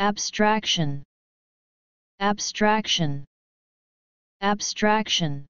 abstraction. Abstraction. Abstraction.